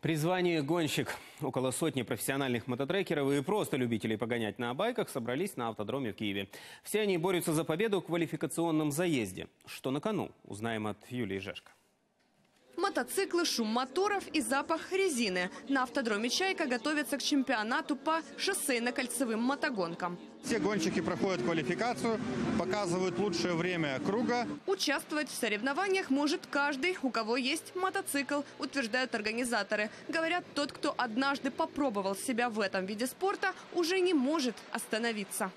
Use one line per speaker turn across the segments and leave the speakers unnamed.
При звании «гонщик» около сотни профессиональных мототрекеров и просто любителей погонять на байках собрались на автодроме в Киеве. Все они борются за победу в квалификационном заезде. Что на кону, узнаем от Юлии Жешко.
Мотоциклы, шум моторов и запах резины. На автодроме «Чайка» готовятся к чемпионату по шоссейно-кольцевым мотогонкам.
Все гонщики проходят квалификацию, показывают лучшее время круга.
Участвовать в соревнованиях может каждый, у кого есть мотоцикл, утверждают организаторы. Говорят, тот, кто однажды попробовал себя в этом виде спорта, уже не может остановиться.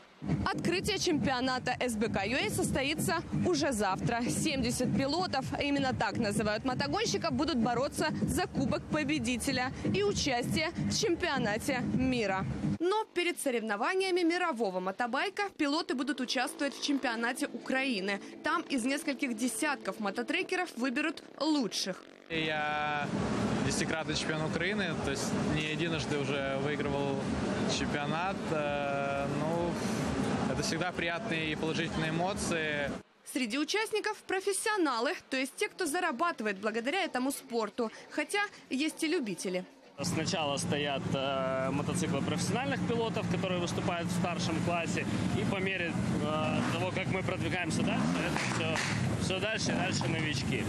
Открытие чемпионата СБК ЮА состоится уже завтра. 70 пилотов, а именно так называют мотогонщиков, будут бороться за Кубок Победителя и участие в чемпионате мира. Но перед соревнованиями мирового мотобайка пилоты будут участвовать в чемпионате Украины. Там из нескольких десятков мототрекеров выберут лучших.
Я десятикратный чемпион Украины, то есть не единожды уже выигрывал чемпионат. Э, Ну, это всегда приятные и положительные эмоции.
Среди участников профессионалы, то есть те, кто зарабатывает благодаря этому спорту. Хотя есть и любители.
Сначала стоят э, мотоциклы профессиональных пилотов, которые выступают в старшем классе. И по мере э, того, как мы продвигаемся дальше, это все, все дальше и дальше новички.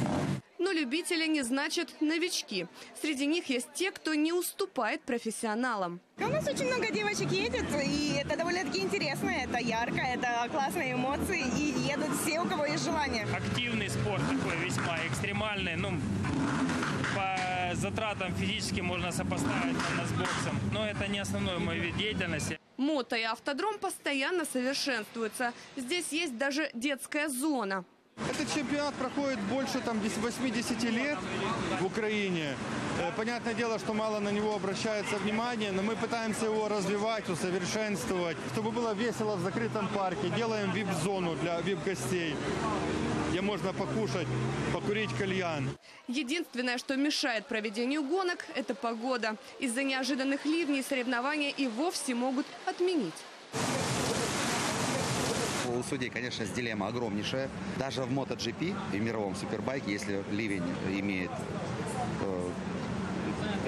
Но любители не значит новички. Среди них есть те, кто не уступает профессионалам.
У нас очень много девочек едет, и это довольно-таки интересно, это ярко, это классные эмоции, и едут все, у кого есть желание.
Активный спорт такой весьма экстремальный. Ну, по затратам физически можно сопоставить наверное, с боксом. Но это не основной мой вид деятельности.
Мото и автодром постоянно совершенствуются. Здесь есть даже детская зона.
Этот чемпионат проходит больше там 80 лет в Украине. Э, Понятное дело, что мало на него обращается внимание, но мы пытаемся его развивать, усовершенствовать, чтобы было весело в закрытом парке. Делаем вип-зону для вип-гостей, где можно покушать, покурить кальян.
Единственное, что мешает проведению гонок, это погода. Из-за неожиданных ливней соревнования и вовсе могут отменить.
У судей, конечно, дилемма огромнейшая. Даже в MotoGP и в мировом супербайке, если ливень имеет э,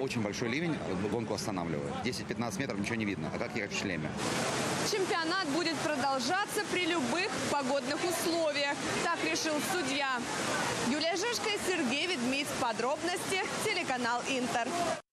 очень большой ливень, гонку останавливают. 10-15 метров ничего не видно. А как ехать в шлеме?
Чемпионат будет продолжаться при любых погодных условиях. Так решил судья. Юлия Жишка и Сергей Ведмидь. Подробности телеканал Интер.